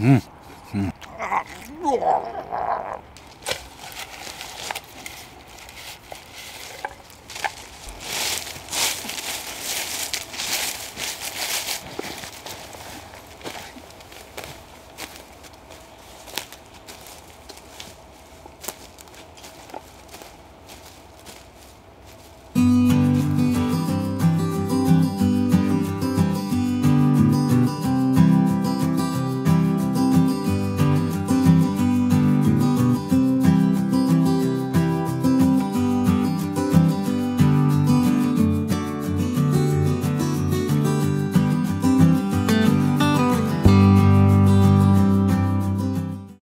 うん。うん。